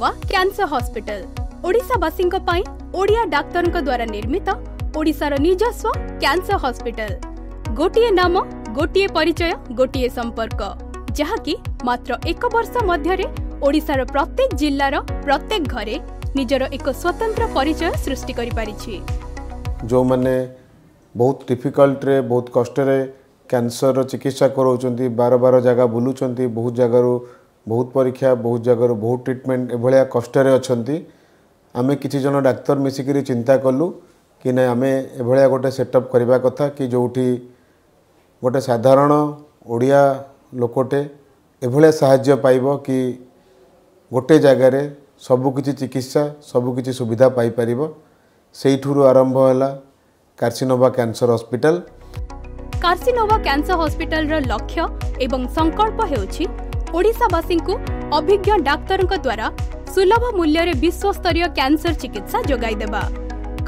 Goa cancer को ओडावासी Odia doctor द्वारा निर्मित ओडार निजस्व कैंसर हॉस्पिटल गोटे नाम गोटे परिचय गोटे संपर्क जहाँकि मात्र एक वर्ष मध्य रो प्रत्येक रो प्रत्येक घरे ନିଜର ଏକ ସ୍ୱତନ୍ତ୍ର ପରିଚୟ ସୃଷ୍ଟି କରିପାରିଛି ଯେଉଁମାନେ ବହୁତ ଡିଫିକଲ୍ଟରେ ବହୁତ କଷ୍ଟରେ କ୍ୟାନ୍ସରର ଚିକିତ୍ସା କରାଉଛନ୍ତି ବାର ବାର ଜାଗା बहुत जगह रो ବହୁତ ପରୀକ୍ଷା ବହୁତ ଜାଗାରୁ ବହୁତ ଟ୍ରିଟମେଣ୍ଟ ଏଭଳିଆ କଷ୍ଟରେ ଅଛନ୍ତି ଆମେ କିଛି ଜଣ ଡାକ୍ତର ମିଶିକରି ଚିନ୍ତା କଲୁ କି ନାହିଁ ଆମେ ଏଭଳିଆ ଗୋଟେ ସେଟଅପ୍ କରିବା କଥା କି ଯେଉଁଠି ଗୋଟେ ସାଧାରଣ ଓଡ଼ିଆ ଲୋକଟେ ଏଭଳିଆ ସାହାଯ୍ୟ ପାଇବ କି ଗୋଟେ ଜାଗାରେ ସବୁକିଛି ଚିକିତ୍ସା ସବୁକିଛି ସୁବିଧା ପାଇପାରିବ ସେଇଠାରୁ ଆରମ୍ଭ ହେଲା Carcinova cancer hospital Carcinova cancer ହସ୍ପିଟାଲର ଲକ୍ଷ୍ୟ ଏବଂ ସଂକଳ୍ପ ହେଉଛି ଓଡ଼ିଶାବାସୀଙ୍କୁ ଅଭିଜ୍ଞ ଡାକ୍ତରଙ୍କ ଦ୍ୱାରା ସୁଲଭ ମୂଲ୍ୟରେ ବିଶ୍ୱସ୍ତରୀୟ କ୍ୟାନ୍ସର ଚିକିତ୍ସା ଯୋଗାଇଦେବା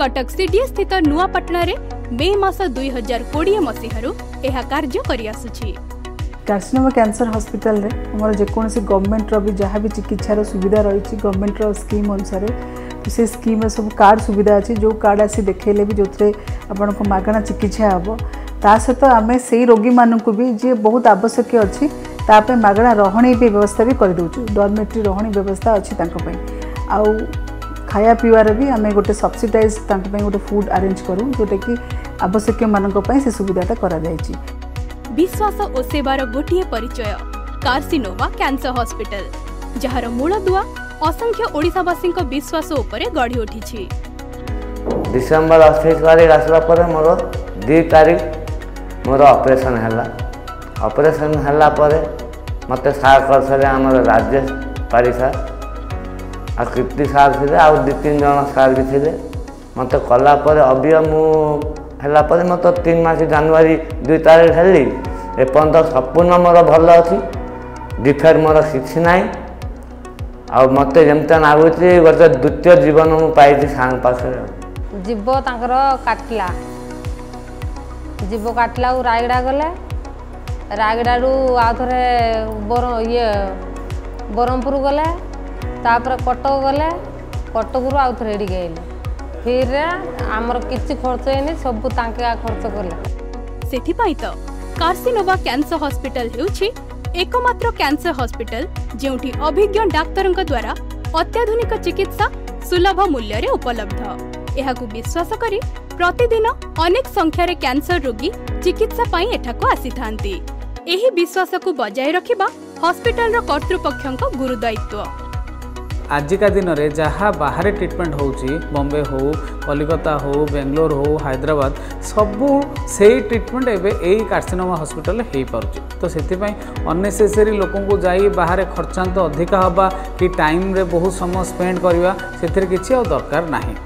କଟକ ସିଡିଏ ସ୍ଥିତ ନୂଆପାଟଣାରେ ମେ ମାସ ଦୁଇ ହଜାର କୋଡ଼ିଏ ମସିହାରୁ ଏହା କାର୍ଯ୍ୟ କରିଆସୁଛି କାର୍ସିନୋମା କ୍ୟାନ୍ସର ହସ୍ପିଟାଲରେ ଆମର ଯେକୌଣସି ଗଭର୍ଣ୍ଣମେଣ୍ଟର ବି ଯାହା ବି ଚିକିତ୍ସାର ସୁବିଧା ରହିଛି ଗଭର୍ଣ୍ଣମେଣ୍ଟର ସ୍କିମ୍ ଅନୁସାରେ ସେ ସ୍କିମ୍ରେ ସବୁ କାର୍ଡ଼ ସୁବିଧା ଅଛି ଯେଉଁ କାର୍ଡ଼ ଆସି ଦେଖେଇଲେ ବି ଯେଉଁଥିରେ ଆପଣଙ୍କ ମାଗଣା ଚିକିତ୍ସା ହେବ ତା ସହିତ ଆମେ ସେଇ ରୋଗୀମାନଙ୍କୁ ବି ଯିଏ ବହୁତ ଆବଶ୍ୟକୀୟ ଅଛି ताप मगणा रहणी भी व्यवस्था भी करदे डरमेट्री रहणी व्यवस्था अच्छी आउ खाया पीवार भी आम गोटे सब्सीडाइज गोटे फुड आरेंज करूँ जोटा कि आवश्यक माना से सुविधाटा कर विश्वास और सेवार गोटे परिचय कार्सिनोवा कैंसर हस्पिटाल जार मूल दुआ असंख्य ओडावासी विश्वास गढ़ी उठी डिसेम्बर अठाई तारीख आसला मोर दी तारीख मोर ऑपरेशन है ଅପରେସନ୍ ହେଲା ପରେ ମୋତେ ସାର୍ କରିଥିଲେ ଆମର ରାଜେଶ ପାରି ସାର୍ ଆଉ କୀର୍ତ୍ତି ସାର୍ ଥିଲେ ଆଉ ଦୁଇ ତିନି ଜଣ ସାର୍ ବି ଥିଲେ ମୋତେ କଲା ପରେ ଅବିୟ ମୁଁ ହେଲା ପରେ ମୋତେ ତିନି ମାସ ଜାନୁଆରୀ ଦୁଇ ତାରିଖ ହେଲି ଏପର୍ଯ୍ୟନ୍ତ ସମ୍ପୂର୍ଣ୍ଣ ମୋର ଭଲ ଅଛି ଡିଫେକ୍ଟ ମୋର କିଛି ନାହିଁ ଆଉ ମୋତେ ଯେମିତି ଲାଗୁଛି ଗୋଟେ ଦ୍ୱିତୀୟ ଜୀବନ ମୁଁ ପାଇଛି ସାଙ୍ଗ ପାଖରେ ଜୀବ ତାଙ୍କର କାଟିଲା ଜୀବ କାଟିଲା ଆଉ ରାୟଗଡ଼ା ଗଲେ रागडाहरू आउने इ ब्र्मपुर गला तर कटक गला कटक आउँछ फिर आम सबै टा खर्च कलाप काशिनोबा क्यानसर हस्पिटा हेर्छ एकमत्र क्यानसर हस्पिटा जोटि अभिज्ञ डाक्तरको द्वारा अत्याधुनिक चिकित्सा सुलभ मूल्य उपलब्ध यहाँ विश्वास कि प्रतिदिन अनेक संख्यार क्यानसर रोगी चिकित्सा एठाको आसि विश्वास को बजाय रखा हस्पिटाल करतृपक्ष गुरुदायित्व आजिका दिन में जहाँ बाहर ट्रिटमेंट होम्बे हो कलिकता हो बेंगलोर हो हैदराबाद सबू से ट्रिटमेंट एवं यही कार्सिनोमा हस्पिटाल हो पार तो से अनेसेसरी लोक बाहर खर्चा तो अधिक हाँ कि टाइम बहुत समय स्पेड करवा से किसी दरकार नहीं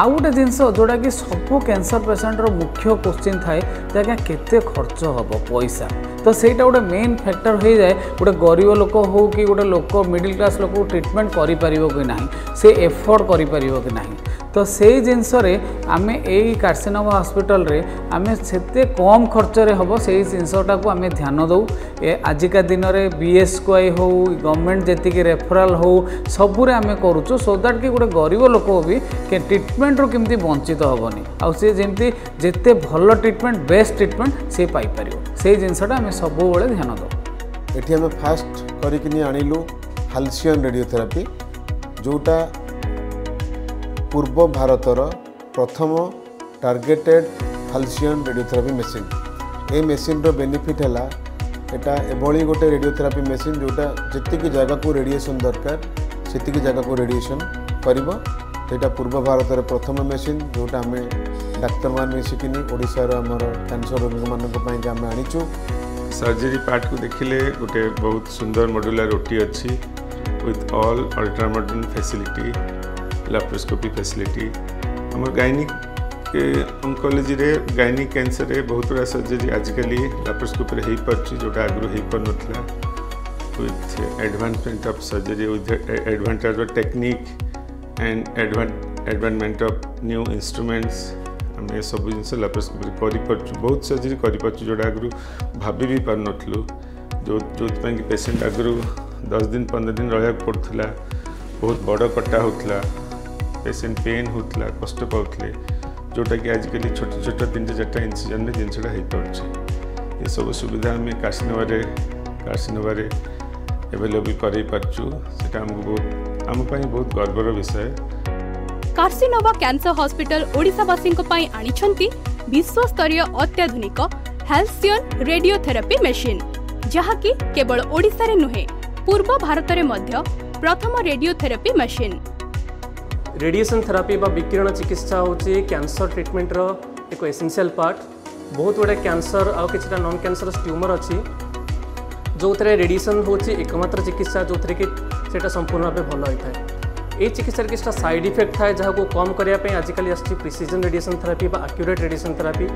ଆଉ ଗୋଟେ ଜିନିଷ ଯେଉଁଟାକି ସବୁ କ୍ୟାନ୍ସର ପେସେଣ୍ଟର ମୁଖ୍ୟ କୋଶ୍ଚିନ୍ ଥାଏ ଯେ ଆଜ୍ଞା କେତେ ଖର୍ଚ୍ଚ ହେବ ପଇସା ତ ସେଇଟା ଗୋଟେ ମେନ୍ ଫ୍ୟାକ୍ଟର ହୋଇଯାଏ ଗୋଟେ ଗରିବ ଲୋକ ହେଉ କି ଗୋଟେ ଲୋକ ମିଡ଼ିଲ୍ କ୍ଲାସ୍ ଲୋକକୁ ଟ୍ରିଟମେଣ୍ଟ କରିପାରିବ କି ନାହିଁ ସେ ଏଫୋର୍ଡ଼ କରିପାରିବ କି ନାହିଁ তো সেই জিনিসরে আমি এই কার্সিনোভা হসপিটালে আমি সেতে কম খরচরে হব সেই জিনিসটা আমি ধ্যান দৌ আজিকা দিনরে বিএসকুআই হো গভর্নমেন্ট যেতিকি রেফরাল হো সবুরে আমি করুছু সো দ্যাট কি গোটে গরিব লোক বি ট্রিটমেন্টরু কেমি বঞ্চিত হবনি আসে যেমি যেতে ভাল ট্রিটমেন্ট বেস্ট ট্রিটমেন্ট সে পাইপার সেই জিনিসটা আমি সবুলে ধ্যান দৌ এটি আমি ফার্স্ট করিকি আনিলু হালসিয়ান রেডিওথেরাপি যেটা पूर्व भारतर प्रथम टार्गेटेड फालसीयन रेडियोथेरापी मेसीन ये मेसीन रेनिफिट है यहाँ एभली गोटे रेडियोथेरापी मेसीन जोटा जी जगह को रेडिएसन दरकार से जगह को रेडिएसन कर पूर्व भारत प्रथम मेसीन जोटा आम डाक्तर मान मिसिकी ओडार आम कैंसर रोगी मानी आम आनीचु सर्जरी पार्ट को देखिले गोटे बहुत सुंदर मडुला रोटी अच्छी with ultramodern facility laparoscopy facility आम गायनिक अंकोलोजी गायनिक कैंसर में बहुत गुड़ा सर्जरी आजिकल लैप्रोस्कोपी हो पार्टी जो आगुरी हो पार ना with advancement of surgery with advantage technique and advancement of new instruments आम सब जिन लैप्रोस्कोपी कर बहुत सर्जरी कर आगु भाव भी पार नु जो जो कि पेसेंट आगु दस दिन पंद्रह दिन रहा पड़ा बहुत बड़ कटा होता पेसेंट पेन होता कष्ट जोटा कि आजिकल छोट छोट तीन चार इंसीजन जिनसा हो पारे ये सब सुविधा आम काशीनवे काशीनवे एवेलेबल करमको बहुत कैंसर हस्पिटाल ओडावासी आनी विश्वस्तर अत्याधुनिक हेल्सियन रेडियोथेरापी मेसीन नुहे पूर्व भारत प्रथम रेडियोथेरापी मेसीन रेडिएशन थेरापी विकिरण चिकित्सा हूँ क्यासर ट्रिटमेंटर एक एसेनसीआल पार्ट बहुत गुड़ा क्यासर आउ कि नन क्यासर ट्यूमर अच्छी जो थे रेडिएसन हूँ एकम्र चिकित्सा जो थे कि संपूर्ण भाव भल होता है ये चिकित्सार किसी सैड इफेक्ट थाए जहाँ को कम करने आजिकल आसीजन radiation therapy accurate radiation therapy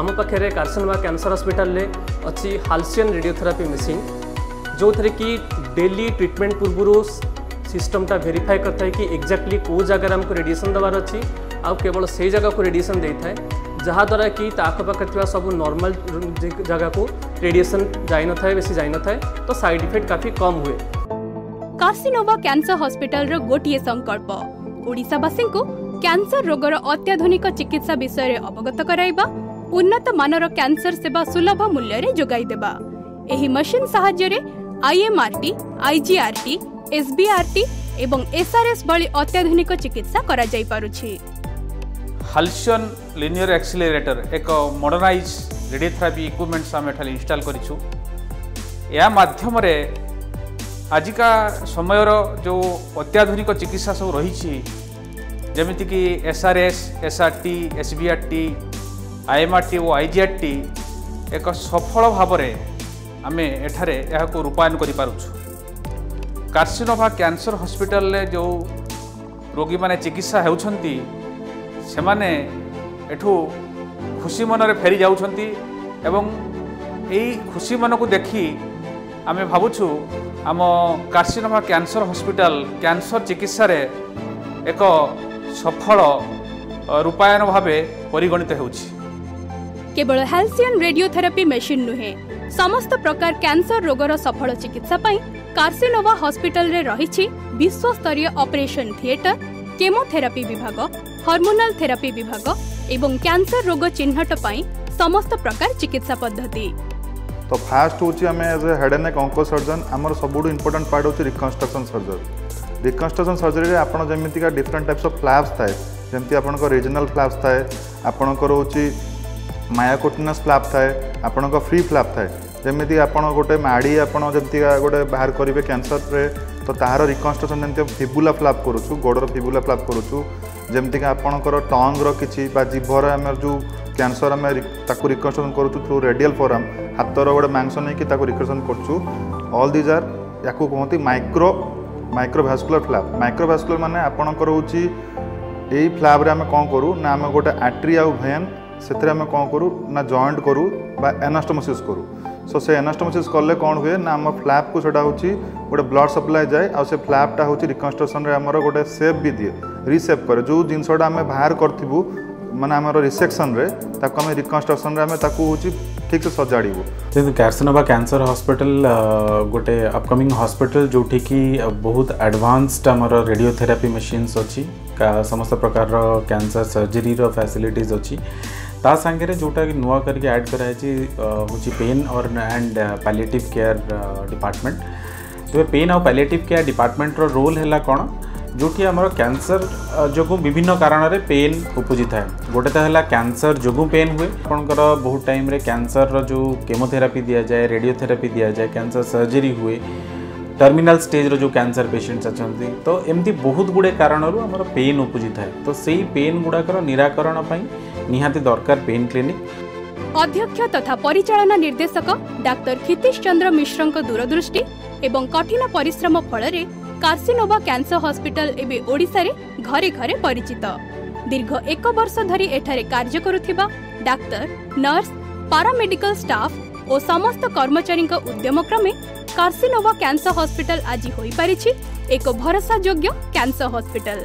आम पाखे कारसन बा क्यासर हस्पिटाल अच्छी हालसीयन रेडियोथेरापी मेसीन जो थे कि डेली ट्रिटमेंट पूर्व सिस्टमटा भेरीफाए करता है कि एक्जाक्टली कौ जगार आमको रेडिएसन देवार अच्छी आउ केवल से जगह को रेडिएसन देଥାଏ ଯାହାଦ୍ୱାରା କି ତା ଆଖପାଖରେ ଥିବା ସବୁ ନର୍ମାଲ ଜାଗାକୁ ରେଡିଏସନ୍ ଯାଇନଥାଏ ବେଶୀ ଯାଇନଥାଏ ତ ସାଇଡ୍ ଇଫେକ୍ଟ କାଫି କମ୍ ହୁଏ କାର୍ସିନୋଭା କ୍ୟାନ୍ସର ହସ୍ପିଟାଲର ଗୋଟିଏ ସଂକଳ୍ପ ଓଡ଼ିଶାବାସୀଙ୍କୁ କ୍ୟାନ୍ସର ରୋଗର ଅତ୍ୟାଧୁନିକ ଚିକିତ୍ସା ବିଷୟରେ ଅବଗତ କରାଇବା ଉନ୍ନତମାନର କ୍ୟାନ୍ସର ସେବା ସୁଲଭ ମୂଲ୍ୟରେ ଯୋଗାଇ ଦେବା ଏହି ମେସିନ୍ ସାହାଯ୍ୟରେ ଆଇଏମ୍ଆର୍ଟି ଆଇଜିଆର୍ଟି ଏସ୍ବିଆର୍ଟି ଏବଂ ଏସ୍ଆର୍ଏସ୍ ଭଳି ଅତ୍ୟାଧୁନିକ ଚିକିତ୍ସା କରାଯାଇପାରୁଛି ହାଲସନ୍ ଲିନିୟର ଆକ୍ସିଲେରେଟର ଏକ ମଡର୍ଣ୍ଣାଇଜ୍ ରେଡିଓଥେରାପି ଇକ୍ୟୁପମେଣ୍ଟସ୍ ଆମେ ଏଠାରେ ଇନଷ୍ଟଲ୍ କରିଛୁ ଏହା ମାଧ୍ୟମରେ ଆଜିକା ସମୟର ଯେଉଁ ଅତ୍ୟାଧୁନିକ ଚିକିତ୍ସା ସବୁ ରହିଛି ଯେମିତିକି ଏସ୍ଆର୍ଏସ୍ ଏସ୍ଆର୍ଟି ଏସ୍ବିଆର୍ଟି ଆଇଏମ୍ଆର୍ଟି ଓ ଆଇଜିଆର୍ଟି ଏକ ସଫଳ ଭାବରେ ଆମେ ଏଠାରେ ଏହାକୁ ରୂପାୟନ କରିପାରୁଛୁ କାର୍ସିନୋଭା କ୍ୟାନ୍ସର ହସ୍ପିଟାଲରେ ଯେଉଁ ରୋଗୀମାନେ ଚିକିତ୍ସା ହେଉଛନ୍ତି ସେମାନେ ଏଠୁ ଖୁସି ମନରେ ଫେରି ଯାଉଛନ୍ତି ଏବଂ ଏଇ ଖୁସି ମନକୁ ଦେଖି ଆମେ ଭାବୁଛୁ ଆମ କାର୍ସିନୋଭା କ୍ୟାନ୍ସର ହସ୍ପିଟାଲ କ୍ୟାନ୍ସର ଚିକିତ୍ସାରେ ଏକ ସଫଳ ରୂପାୟନ ଭାବେ ପରିଗଣିତ ହେଉଛି କେବଳ ହାଲସିଅନ୍ ରେଡିଓଥେରାପି ମେସିନ୍ ନୁହେଁ ସମସ୍ତ ପ୍ରକାର କ୍ୟାନ୍ସର ରୋଗର ସଫଳ ଚିକିତ୍ସା ପାଇଁ କାର୍ସିନୋଭା ହସ୍ପିଟାଲରେ ରହିଛି ବିଶ୍ୱସ୍ତରୀୟ ଅପରେସନ୍ ଥିଏଟର କେମୋଥେରାପି ବିଭାଗ ହର୍ମୋନାଲ ଥେରାପି ବିଭାଗ ଏବଂ କ୍ୟାନ୍ସର ରୋଗ ଚିହ୍ନଟ ପାଇଁ ସମସ୍ତ ପ୍ରକାର ଚିକିତ୍ସା ପଦ୍ଧତି ତ ଫାଷ୍ଟ ହେଉଛି ଆମେ as a head and neck onco ଆମର ସବୁଠୁ ଇମ୍ପୋର୍ଟାଣ୍ଟ ପାର୍ଟ ହେଉଛି ରିକନଷ୍ଟ୍ରକ୍ସନ୍ ସର୍ଜରୀ ରିକନଷ୍ଟ୍ରକ୍ସନ୍ ସର୍ଜରୀରେ ଆପଣ ଯେମିତିକା ଡିଫରେଣ୍ଟ ଟାଇପ୍ସ ଅଫ୍ ଫ୍ଲାପ୍ସ ଥାଏ ଯେମିତି ଆପଣଙ୍କ ରିଜିନାଲ୍ ଫ୍ଲାପ୍ସ ଥାଏ ଆପଣଙ୍କର ହେଉଛି ମାୟାକୋଟିନସ୍ ଫ୍ଲାପ୍ ଥାଏ ଆପଣଙ୍କ ଫ୍ରି ଫ୍ଲାପ୍ ଥାଏ ଯେମିତି ଆପଣ ଗୋଟେ ମାଡ଼ି ଆପଣ ଯେମିତି ଗୋଟେ ବାହାର କରିବେ କ୍ୟାନ୍ସରରେ ତ ତାହାର ରିକନଷ୍ଟ୍ରକ୍ସନ୍ ଯେମିତି ଫିବୁଲା ଫ୍ଲାପ୍ କରୁଛୁ ଗୋଡ଼ର ଫିବୁଲା ଫ୍ଲାପ୍ କରୁଛୁ ଯେମିତିକି ଆପଣଙ୍କର ଟଙ୍ଗର କିଛି ବା ଜିଭର ଆମର ଯେଉଁ କ୍ୟାନ୍ସର ଆମେ ତାକୁ ରିକନଷ୍ଟ୍ରକ୍ସନ୍ କରୁଛୁ ଥ୍ରୁ ରେଡ଼ିଆଲ୍ ଫୋରାମ୍ ହାତର ଗୋଟେ ମାଂସ ନେଇକି ତାକୁ ରିକନଷ୍ଟ୍ରକ୍ସନ୍ କରୁଛୁ ଅଲ୍ ଦିଜ୍ ଆର୍ ୟାକୁ କୁହନ୍ତି ମାଇକ୍ରୋ ମାଇକ୍ରୋଭାସ୍କୁଲାର ଫ୍ଲାପ୍ ମାଇକ୍ରୋଭାସ୍କୁଲାର ମାନେ ଆପଣଙ୍କର ହେଉଛି ଏଇ ଫ୍ଲାପ୍ରେ ଆମେ କ'ଣ କରୁ ନା ଆମେ ଗୋଟେ ଆଟ୍ରି ଆଉ ଭେନ୍ ସେଥିରେ ଆମେ କ'ଣ କରୁ ନା ଜଏଣ୍ଟ କରୁ ବା ଏନାଷ୍ଟୋମୋସିସ୍ କରୁ ସୋ ସେ ଏନାଷ୍ଟୋମୋସିସ୍ କଲେ କ'ଣ ହୁଏ ନା ଆମ ଫ୍ଲାପ୍କୁ ସେଇଟା ହେଉଛି ଗୋଟେ ବ୍ଲଡ୍ ସପ୍ଲାଏ ଯାଏ ଆଉ ସେ ଫ୍ଲାପ୍ଟା ହେଉଛି ରିକନ୍ଷ୍ଟ୍ରକ୍ସନ୍ରେ ଆମର ଗୋଟେ ସେପ୍ ବି ଦିଏ ରିସେପ୍ କରେ ଯେଉଁ ଜିନିଷଟା ଆମେ ବାହାର କରିଥିବୁ ମାନେ ଆମର ରିସେକ୍ସନ୍ରେ ତାକୁ ଆମେ ରିକନ୍ଷ୍ଟ୍ରକ୍ସନ୍ରେ ଆମେ ତାକୁ ହେଉଛି ଠିକ୍ ସେ ସଜାଡ଼ିବୁ ଯେମିତି କ୍ୟାରସନୋଭା କ୍ୟାନ୍ସର ହସ୍ପିଟାଲ ଗୋଟେ ଅପକମିଂ ହସ୍ପିଟାଲ ଯେଉଁଠିକି ବହୁତ ଆଡ଼ଭାନ୍ସଡ୍ ଆମର ରେଡ଼ିଓଥେରାପି ମେସିନ୍ସ ଅଛି ସମସ୍ତ ପ୍ରକାରର କ୍ୟାନ୍ସର ସର୍ଜରୀର ଫ୍ୟାସିଲିଟିଜ୍ ଅଛି तांगे जोटा कि नुआ करके ऐड कराई पेन और एंड पैलेटिव केयर डिपार्टमेंट तो पेन और पैलेटिव केयर डिपार्टमेंटर रोल है कौन जो कि आम कैंसर जो विभिन्न कारण रे पेन उपजी था गोटे तो है कैंसर जो पेन हुए आपंकर बहुत टाइम रे कैंसर रो केमोथेरापी दि जाए रेडियोथेरापी दि जाए कैंसर सर्जरी हुए ଟର୍ମିନାଲ ଷ୍ଟେଜ୍ର ଯେଉଁ କ୍ୟାନ୍ସର ପେସେଣ୍ଟସ୍ ଅଛନ୍ତି ତ ଏମିତି ବହୁତ ଗୁଡ଼ିଏ କାରଣରୁ ଆମର ପେନ୍ ଉପୁଜି ଥାଏ ତ ସେଇ ପେନ୍ ଗୁଡ଼ାକର ନିରାକରଣ ପାଇଁ ନିହାତି ଦରକାର ପେନ୍ କ୍ଲିନିକ୍ ଅଧ୍ୟକ୍ଷ ତଥା ପରିଚାଳନା ନିର୍ଦ୍ଦେଶକ ଡାକ୍ତର କ୍ଷିତିଶ ଚନ୍ଦ୍ର ମିଶ୍ରଙ୍କ ଦୂରଦୃଷ୍ଟି ଏବଂ କଠିନ ପରିଶ୍ରମ ଫଳରେ କାର୍ସିନୋଭା କ୍ୟାନ୍ସର ହସ୍ପିଟାଲ ଏବେ ଓଡ଼ିଶାରେ ଘରେ ଘରେ ପରିଚିତ ଦୀର୍ଘ ଏକ ବର୍ଷ ଧରି ଏଠାରେ କାର୍ଯ୍ୟ କରୁଥିବା ଡାକ୍ତର ନର୍ସ ପାରାମେଡିକାଲ ଷ୍ଟାଫ୍ ଓ ସମସ୍ତ କର୍ମଚାରୀଙ୍କ ଉଦ୍ୟମ କ୍ରମେ कार्सिनोवा कैंसर हॉस्पिटल आज हो पारी एक भरोसा योग्य कैंसर हॉस्पिटल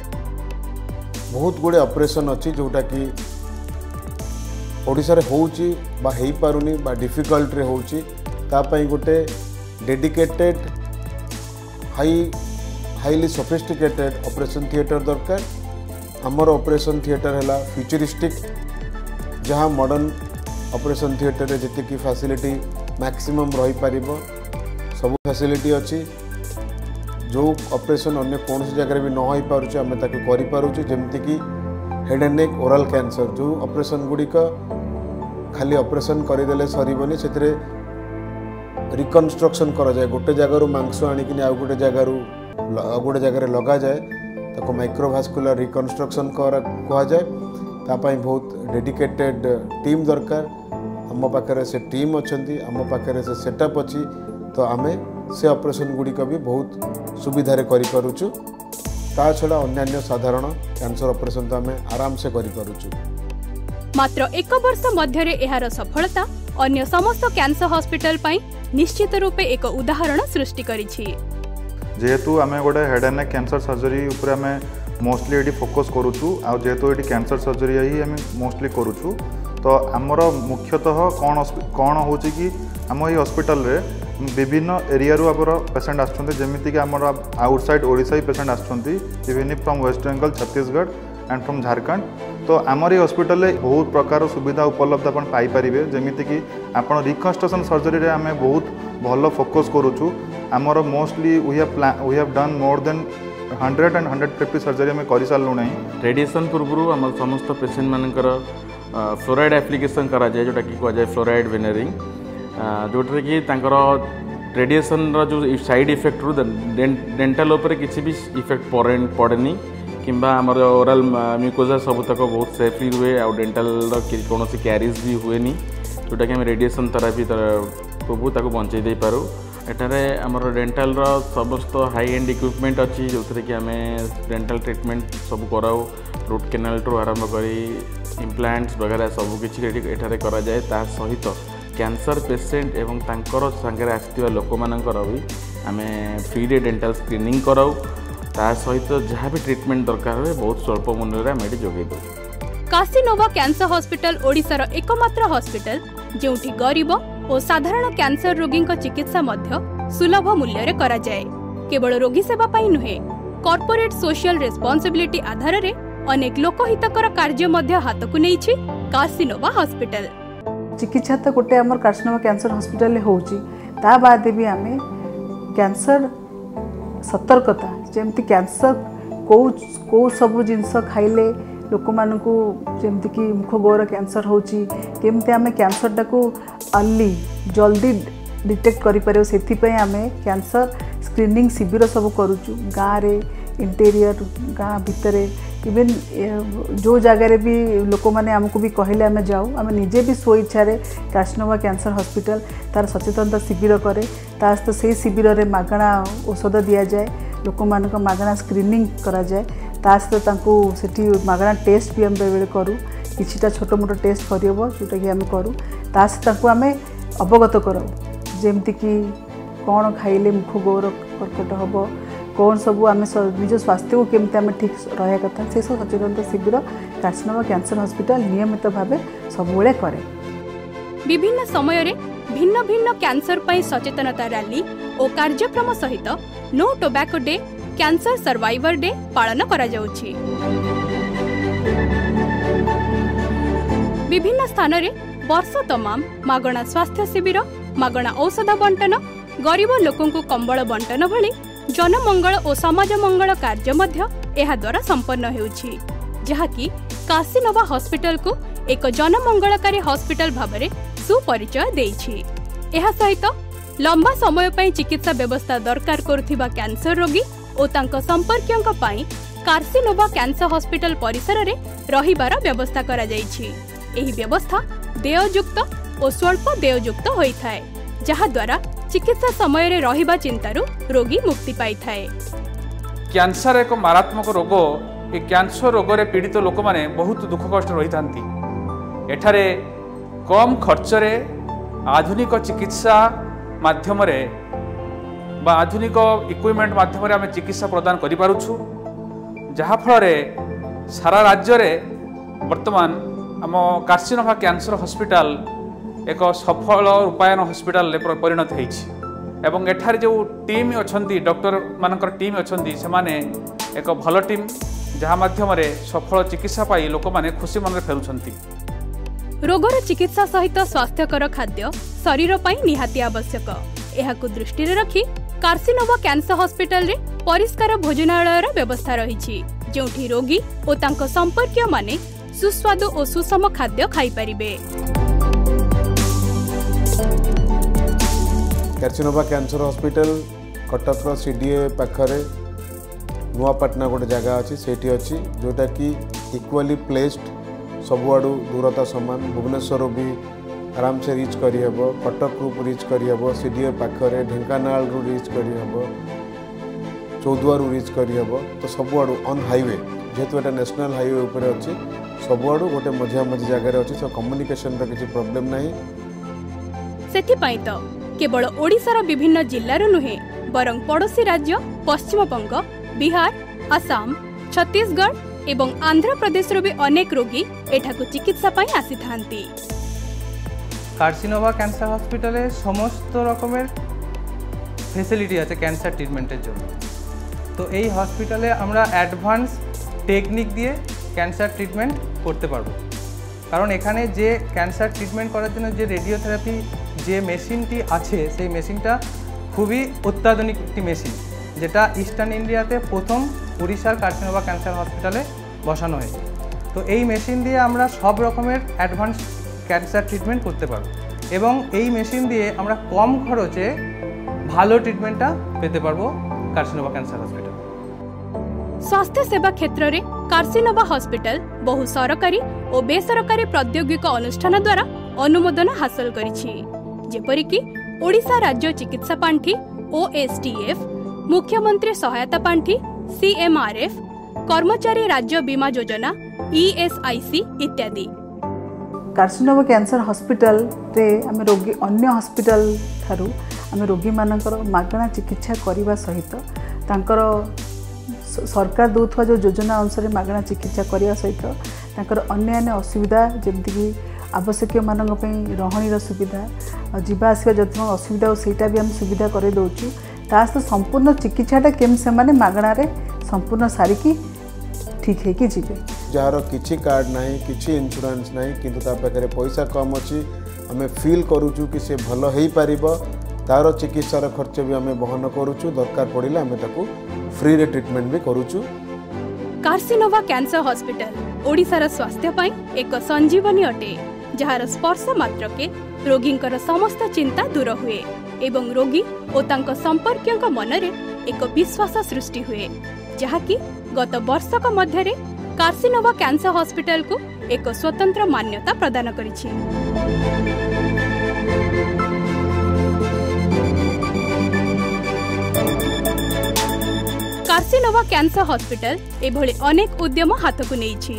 बहुत गुड़े ऑपरेशन अच्छी जोटा कि ओडिशा रे होउची बा हेई पारुनी बा डिफिकल्ट रे होउची ता पई गुटे dedicated high highly sophisticated operation theatre दरकार हमर ऑपरेशन थिएटर हैला फ्यूचरिस्टिक जहां मॉडर्न ऑपरेशन थिएटर रे जति की फैसिलिटी मैक्सिमम रही पारिबो ସବୁ ଫ୍ୟାସିଲିଟି ଅଛି ଯେଉଁ ଅପରେସନ୍ ଅନ୍ୟ କୌଣସି ଜାଗାରେ ବି ନ ହୋଇପାରୁଛି ଆମେ ତାକୁ କରିପାରୁଛୁ ଯେମିତିକି head and neck oral cancer ଯେଉଁ ଅପରେସନ୍ ଗୁଡ଼ିକ ଖାଲି ଅପରେସନ୍ କରିଦେଲେ ସରିବନି ସେଥିରେ ରିକନଷ୍ଟ୍ରକ୍ସନ୍ କରାଯାଏ ଗୋଟେ ଜାଗାରୁ ମାଂସ ଆଣିକିନି ଆଉ ଗୋଟେ ଜାଗାରୁ ଆଉ ଗୋଟେ ଜାଗାରେ ଲଗାଯାଏ ତାକୁ ମାଇକ୍ରୋଭାସ୍କୁଲାର ରିକନଷ୍ଟ୍ରକ୍ସନ୍ କୁହାଯାଏ ତା ପାଇଁ ବହୁତ ଡେଡିକେଟେଡ଼ ଟିମ୍ ଦରକାର ଆମ ପାଖରେ ସେ ଟିମ୍ ଅଛନ୍ତି ଆମ ପାଖରେ ସେ ସେଟଅପ୍ ଅଛି ତ ଆମେ ସେ ଅପରେସନ୍ ଗୁଡ଼ିକ ବି ବହୁତ ସୁବିଧାରେ କରିପାରୁଛୁ ତା ଛଡ଼ା ଅନ୍ୟାନ୍ୟ ସାଧାରଣ କ୍ୟାନ୍ସର ଅପରେସନ୍ ତ ଆମେ ଆରାମସେ କରିପାରୁଛୁ ମାତ୍ର ଏକ ବର୍ଷ ମଧ୍ୟରେ ଏହାର ସଫଳତା ଅନ୍ୟ ସମସ୍ତ କ୍ୟାନ୍ସର ହସ୍ପିଟାଲ ପାଇଁ ନିଶ୍ଚିତ ରୂପେ ଏକ ଉଦାହରଣ ସୃଷ୍ଟି କରିଛି ଯେହେତୁ ଆମେ ଗୋଟେ head and neck cancer surgery ଉପରେ ଆମେ ମୋଷ୍ଟଲି ଏଠି ଫୋକସ୍ କରୁଛୁ ଆଉ ଯେହେତୁ ଏଠି କ୍ୟାନ୍ସର ସର୍ଜରୀ ହିଁ ଆମେ ମୋଷ୍ଟଲି କରୁଛୁ ତ ଆମର ମୁଖ୍ୟତଃ କ'ଣ କ'ଣ ହେଉଛି କି ଆମ ଏଇ ହସ୍ପିଟାଲରେ विभिन्न एरिया आप पेसेंट আসছেন कि आम আউটসাইড ওড়শা পেসেন্ট আসছেন even from West Bengal and from Jharkhand तो आमर ये हस्पिटाल बहुत प्रकार सुविधा उपलब्ध आपन जमीक आप रिकनस्ट्रक्शन सर्जरी में आम बहुत भल फोकस करुचु आमर mostly we have done more than hundred and hundred fifty surgery आम कर सारू ना रेडिएसन पूर्व आम समस्त पेसेंट मानक फ्लोरइड आप्लिकेसन कराए जोटा कि कहुए फ्लोराइड वेनेरिंग ଯେଉଁଟାରେ କି ତାଙ୍କର ରେଡ଼ିଏସନ୍ର ଯେଉଁ ସାଇଡ଼୍ ଇଫେକ୍ଟରୁ ଡେଣ୍ଟାଲ ଉପରେ କିଛି ବି ଇଫେକ୍ଟ ପଡ଼େ ପଡ଼େନି କିମ୍ବା ଆମର ଓରାଲ ମ୍ୟୁକୋଜା ସବୁତକ ବହୁତ ସେଫ୍ଲି ରୁହେ ଆଉ ଡେଣ୍ଟାଲର କୌଣସି କ୍ୟାରିଜ୍ ବି ହୁଏନି ଯେଉଁଟାକି ଆମେ ରେଡ଼ିଏସନ୍ ଥେରାପି ସବୁ ତାକୁ ବଞ୍ଚାଇ ଦେଇପାରୁ ଏଠାରେ ଆମର ଡେଣ୍ଟାଲର ସମସ୍ତ ହାଇ ଏଣ୍ଡ ଇକ୍ୱିପମେଣ୍ଟ ଅଛି ଯେଉଁଥିରେ କି ଆମେ ଡେଣ୍ଟାଲ ଟ୍ରିଟମେଣ୍ଟ ସବୁ କରାଉ ରୁଟ୍ କେନାଲ୍ଠୁ ଆରମ୍ଭ କରି ଇମ୍ପ୍ଲାଣ୍ଟସ୍ ବଗେରା ସବୁକିଛି ଏଠାରେ କରାଯାଏ ତା ସହିତ କ୍ୟାନ୍ସର ପେସେଣ୍ଟ ଏବଂ ତାଙ୍କର ସାଙ୍ଗରେ ଆସିଥିବା ଲୋକମାନଙ୍କର ବି ଆମେ ଫ୍ରିରେ ଡେଣ୍ଟାଲ ସ୍କ୍ରିନିଂ କରାଉ ତା ସହିତ ଯାହା ବି ଟ୍ରିଟମେଣ୍ଟ ଦରକାର ହୁଏ ବହୁତ ସ୍ୱଳ୍ପ ମୂଲ୍ୟରେ ଆମେ ଏଠି ଯୋଗାଇ ଦେଉ କାଶୀନୋଭା କ୍ୟାନ୍ସର ହସ୍ପିଟାଲ ଓଡ଼ିଶାର ଏକମାତ୍ର ହସ୍ପିଟାଲ ଯେଉଁଠି ଗରିବ ଓ ସାଧାରଣ କ୍ୟାନ୍ସର ରୋଗୀଙ୍କ ଚିକିତ୍ସା ମଧ୍ୟ ସୁଲଭ ମୂଲ୍ୟରେ କରାଯାଏ କେବଳ ରୋଗୀ ସେବା ପାଇଁ ନୁହେଁ କର୍ପୋରେଟ୍ ସୋସିଆଲ ରେସ୍ପନ୍ସିବିଲିଟି ଆଧାରରେ ଅନେକ ଲୋକହିତକର କାର୍ଯ୍ୟ ମଧ୍ୟ ହାତକୁ ନେଇଛି କାଶୀନୋଭା ହସ୍ପିଟାଲ चिकित्सा तो गोटे आम कार्सनोमा कैंसर हस्पिटाल हो बाद भी आम कैंसर सतर्कता जमी कैंसर कौ कौ सब जिन खाइले लोक मानती मुख गोर कैंसर होमती आम कैंसरटा टाक अर्ली जल्दी डिटेक्ट करें कैंसर स्क्रीनिंग शिविर सब कर गाँव इंटेरियर गाँ भाई ইভেন ଯେଉଁ ଜାଗାରେ ବି ଲୋକମାନେ ଆମକୁ ବି କହିଲେ ଆମେ ଯାଉ ଆମେ ନିଜେ ବି ସ୍ୱଇଚ୍ଛାରେ କାଶନୋଭା କ୍ୟାନ୍ସର ହସ୍ପିଟାଲ ତା'ର ସଚେତନତା ଶିବିର କରେ ତା ସହିତ ସେହି ଶିବିରରେ ମାଗଣା ଔଷଧ ଦିଆଯାଏ ଲୋକମାନଙ୍କ ମାଗଣା ସ୍କ୍ରିନିଂ କରାଯାଏ ତା ସହିତ ତାଙ୍କୁ ସେଠି ମାଗଣା ଟେଷ୍ଟ ବି ଆମେ ବେଳେବେଳେ କରୁ କିଛିଟା ଛୋଟ ମୋଟ ଟେଷ୍ଟ କରିହେବ ଯେଉଁଟାକି ଆମେ କରୁ ତା ସହିତ ତାଙ୍କୁ ଆମେ ଅବଗତ କରାଉ ଯେମିତିକି କ'ଣ ଖାଇଲେ ମୁଖ ଗୌର କର୍କଟ ହେବ କ'ଣ ସବୁ ଆମେ ନିଜ ସ୍ୱାସ୍ଥ୍ୟକୁ କେମିତି ଆମେ ଠିକ୍ ରହିବା କଥା ସେସବୁ ସଚେତନତା ଶିବିର କାଶ୍ମୀର କ୍ୟାନ୍ସର ହସ୍ପିଟାଲ ନିୟମିତ ଭାବେ ସବୁବେଳେ କରେ ବିଭିନ୍ନ ସମୟରେ ଭିନ୍ନ ଭିନ୍ନ କ୍ୟାନ୍ସର ପାଇଁ ସଚେତନତା ରାଲି ଓ କାର୍ଯ୍ୟକ୍ରମ ସହିତ no tobacco day cancer survivor day ପାଳନ କରାଯାଉଛି ବିଭିନ୍ନ ସ୍ଥାନରେ ବର୍ଷ ତମାମ ମାଗଣା ସ୍ୱାସ୍ଥ୍ୟ ଶିବିର ମାଗଣା ଔଷଧ ବଣ୍ଟନ ଗରିବ ଲୋକଙ୍କୁ କମ୍ବଳ ବଣ୍ଟନ ଭଳି ଜନମଙ୍ଗଳ ଓ ସମାଜମଙ୍ଗଳ କାର୍ଯ୍ୟ ମଧ୍ୟ ଏହାଦ୍ୱାରା ସମ୍ପନ୍ନ ହେଉଛି ଯାହାକି କାଶୀନବା ହସ୍ପିଟାଲକୁ ଏକ ଜନମଙ୍ଗଳକାରୀ ହସ୍ପିଟାଲ ଭାବରେ ସୁପରିଚୟ ଦେଇଛି ଏହା ସହିତ ଲମ୍ବା ସମୟ ପାଇଁ ଚିକିତ୍ସା ବ୍ୟବସ୍ଥା ଦରକାର କରୁଥିବା କ୍ୟାନ୍ସର ରୋଗୀ ଓ ତାଙ୍କ ସମ୍ପର୍କୀୟଙ୍କ ପାଇଁ କାର୍ସିନୋଭା କ୍ୟାନ୍ସର ହସ୍ପିଟାଲ ପରିସରରେ ରହିବାର ବ୍ୟବସ୍ଥା କରାଯାଇଛି ଏହି ବ୍ୟବସ୍ଥା ଦେୟଯୁକ୍ତ ଓ ସ୍ୱଳ୍ପ ଦେୟଯୁକ୍ତ ହୋଇଥାଏ ଯାହାଦ୍ୱାରା ଚିକିତ୍ସା ସମୟରେ ରହିବା ଚିନ୍ତାରୁ ରୋଗୀ ମୁକ୍ତି ପାଇଥାଏ କ୍ୟାନ୍ସର ଏକ ମାରାତ୍ମକ ରୋଗ ଏ କ୍ୟାନ୍ସର ରୋଗରେ ପୀଡ଼ିତ ଲୋକମାନେ ବହୁତ ଦୁଃଖ କଷ୍ଟ ରହିଥାନ୍ତି ଏଠାରେ କମ୍ ଖର୍ଚ୍ଚରେ ଆଧୁନିକ ଚିକିତ୍ସା ମାଧ୍ୟମରେ ବା ଆଧୁନିକ ଇକ୍ୱିପମେଣ୍ଟ ମାଧ୍ୟମରେ ଆମେ ଚିକିତ୍ସା ପ୍ରଦାନ କରିପାରୁଛୁ ଯାହାଫଳରେ ସାରା ରାଜ୍ୟରେ ବର୍ତ୍ତମାନ ଆମ କାର୍ସିନୋଭା କ୍ୟାନ୍ସର ହସ୍ପିଟାଲ ଏକ ସଫଳ ରୂପାୟନ ହସ୍ପିଟାଲରେ ପରିଣତ ହୋଇଛି ଏବଂ ଏଠାରେ ଯେଉଁ ଟିମ୍ ଅଛନ୍ତି ଡକ୍ଟରମାନଙ୍କର ଟିମ୍ ଅଛନ୍ତି ସେମାନେ ଏକ ଭଲ ଟିମ୍ ଯାହା ମାଧ୍ୟମରେ ସଫଳ ଚିକିତ୍ସା ପାଇ ଲୋକମାନେ ଖୁସି ମନରେ ଫେରୁଛନ୍ତି ରୋଗର ଚିକିତ୍ସା ସହିତ ସ୍ୱାସ୍ଥ୍ୟକର ଖାଦ୍ୟ ଶରୀର ପାଇଁ ନିହାତି ଆବଶ୍ୟକ ଏହାକୁ ଦୃଷ୍ଟିରେ ରଖି କାର୍ସିନୋଭା କ୍ୟାନ୍ସର ହସ୍ପିଟାଲରେ ପରିଷ୍କାର ଭୋଜନାଳୟର ବ୍ୟବସ୍ଥା ରହିଛି ଯେଉଁଠି ରୋଗୀ ଓ ତାଙ୍କ ସମ୍ପର୍କୀୟମାନେ ସୁସ୍ୱାଦୁ ଓ ସୁଷମ ଖାଦ୍ୟ ଖାଇପାରିବେ କ୍ୟାର୍ଚିନୋଭା କ୍ୟାନ୍ସର ହସ୍ପିଟାଲ କଟକର ସି ଡି ଏ ପାଖରେ ନୂଆପାଟନା ଗୋଟେ ଜାଗା ଅଛି ସେଇଠି ଅଛି ଯେଉଁଟାକି ଇକ୍ୱାଲି ପ୍ଲେସ୍ଡ ସବୁଆଡ଼ୁ ଦୂରତା ସମାନ ଭୁବନେଶ୍ୱରରୁ ବି ଆରାମସେ ରିଚ୍ କରିହେବ କଟକରୁ ରିଚ୍ କରିହେବ ସି ଡି ଏ ପାଖରେ ଢେଙ୍କାନାଳରୁ ରିଚ୍ କରିହେବ ଚୌଦୁଆରୁ ରିଚ୍ କରିହେବ ତ ସବୁଆଡ଼ୁ ଅନ୍ ହାଇୱେ ଯେହେତୁ ଏଇଟା ନ୍ୟାସନାଲ୍ ହାଇୱେ ଉପରେ ଅଛି ସବୁଆଡ଼ୁ ଗୋଟେ ମଝିଆ ମଝି ଜାଗାରେ ଅଛି ତ କମ୍ୟୁନିକେସନର କିଛି ପ୍ରୋବ୍ଲେମ୍ ନାହିଁ ସେଥିପାଇଁ ତ কেবল ওড়িশার বিভিন্ন জেলার নুহে বরং পড়োশী রাজ্য পশ্চিমবঙ্গ বিহার আসাম ছত্তিশগড় এবং আন্ধ্রপ্রদেশর বি অনেক রোগী এঠাকু চিকিৎসা পাই আসিথান্তি কার্সিনোভা ক্যান্সার হসপিটালে সমস্ত রকমের ফেসিলিটি আছে ক্যান্সার ট্রিটমেন্টের জন্য তো এই হসপিটালে আমরা অ্যাডভান্স টেকনিক দিয়ে ক্যান্সার ট্রিটমেন্ট করতে পারবো কারণ এখানে যে ক্যান্সার ট্রিটমেন্ট করার জন্য যে রেডিওথেরাপি যে মেশিনটি আছে সেই মেশিনটা খুবই অত্যাধুনিক একটি মেশিন যেটা ইস্টার্ন ইন্ডিয়াতে প্রথম উড়িষ্যার কার্সিনোভা ক্যান্সার হসপিটালে বসানো হয়েছে তো এই মেশিন দিয়ে আমরা সব রকমের অ্যাডভান্স ক্যান্সার ট্রিটমেন্ট করতে পারবো এবং এই মেশিন দিয়ে আমরা কম খরচে ভালো ট্রিটমেন্টটা পেতে পারবো কার্সিনোভা ক্যান্সার হসপিটাল স্বাস্থ্য সেবা ক্ষেত্রে কার্সিনোভা হসপিটাল বহু সরকারি ও বেসরকারি প্রৌদ্যোগিক অনুষ্ঠান দ্বারা অনুমোদন হাসল করেছে जपरिकीशा राज्य चिकित्सा पांठि ओएसटीएफ मुख्यमंत्री सहायता पांठि सीएमआरएफ कर्मचारी राज्य बीमा योजना ईएसआईसी इत्यादि कारसुंडा कैंसर हस्पिटाल रोगी अन्य हस्पिटाल ठारे रोगी मान मगणा चिकित्सा करने सहित सरकार दे योजना अनुसार मगणा चिकित्सा करने सहित अन्न्य असुविधा जमीक ଆବଶ୍ୟକୀୟମାନଙ୍କ ପାଇଁ ରହଣିର ସୁବିଧା ଯିବା ଆସିବା ଯତ୍ନ ଅସୁବିଧା ହେଉ ସେଇଟା ବି ଆମେ ସୁବିଧା କରାଇ ଦେଉଛୁ ତା ସହିତ ସମ୍ପୂର୍ଣ୍ଣ ଚିକିତ୍ସାଟା କେମିତି ସେମାନେ ମାଗଣାରେ ସମ୍ପୂର୍ଣ୍ଣ ସାରିକି ଠିକ୍ ହେଇକି ଯିବେ ଯାହାର କିଛି କାର୍ଡ଼ ନାହିଁ କିଛି ଇନ୍ସୁରାନ୍ସ ନାହିଁ କିନ୍ତୁ ତା ପାଖରେ ପଇସା କମ୍ ଅଛି ଆମେ ଫିଲ୍ କରୁଛୁ କି ସେ ଭଲ ହେଇପାରିବ ତାର ଚିକିତ୍ସାର ଖର୍ଚ୍ଚ ବି ଆମେ ବହନ କରୁଛୁ ଦରକାର ପଡ଼ିଲେ ଆମେ ତାକୁ ଫ୍ରିରେ ଟ୍ରିଟମେଣ୍ଟ ବି କରୁଛୁ କାର୍ସିନୋଭା କ୍ୟାନ୍ସର ହସ୍ପିଟାଲ ଓଡ଼ିଶାର ସ୍ୱାସ୍ଥ୍ୟ ପାଇଁ ଏକ ସଞ୍ଜୀବନୀ ଅଟେ ଯାହାର ସ୍ପର୍ଶ ମାତ୍ରକେ ରୋଗୀଙ୍କର ସମସ୍ତ ଚିନ୍ତା ଦୂର ହୁଏ ଏବଂ ରୋଗୀ ଓ ତାଙ୍କ ସମ୍ପର୍କୀୟଙ୍କ ମନରେ ଏକ ବିଶ୍ୱାସ ସୃଷ୍ଟି ହୁଏ ଯାହାକି ଗତ ବର୍ଷକ ମଧ୍ୟରେ କାର୍ସିନୋଭା କ୍ୟାନ୍ସର ହସ୍ପିଟାଲକୁ ଏକ ସ୍ୱତନ୍ତ୍ର ମାନ୍ୟତା ପ୍ରଦାନ କରିଛି କାର୍ସିନୋଭା କ୍ୟାନ୍ସର ହସ୍ପିଟାଲ ଏଭଳି ଅନେକ ଉଦ୍ୟମ ହାତକୁ ନେଇଛି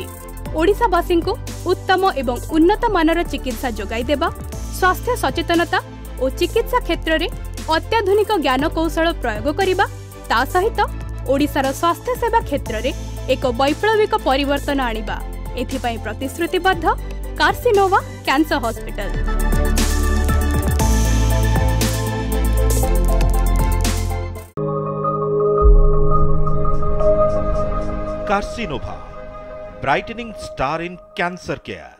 ଓଡ଼ିଶାବାସୀଙ୍କୁ ଉତ୍ତମ ଏବଂ ଉନ୍ନତମାନର ଚିକିତ୍ସା ଯୋଗାଇ ଦେବା ସ୍ୱାସ୍ଥ୍ୟ ସଚେତନତା ଓ ଚିକିତ୍ସା କ୍ଷେତ୍ରରେ ଅତ୍ୟାଧୁନିକ ଜ୍ଞାନକୌଶଳ ପ୍ରୟୋଗ କରିବା ତା ସହିତ ଓଡ଼ିଶାର ସ୍ୱାସ୍ଥ୍ୟ ସେବା କ୍ଷେତ୍ରରେ ଏକ ବୈପ୍ଳବିକ ପରିବର୍ତ୍ତନ ଆଣିବା ଏଥିପାଇଁ ପ୍ରତିଶ୍ରୁତିବଦ୍ଧ Carcinova cancer hospital Carcinova brightening star in cancer care.